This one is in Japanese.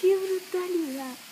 キブルダニは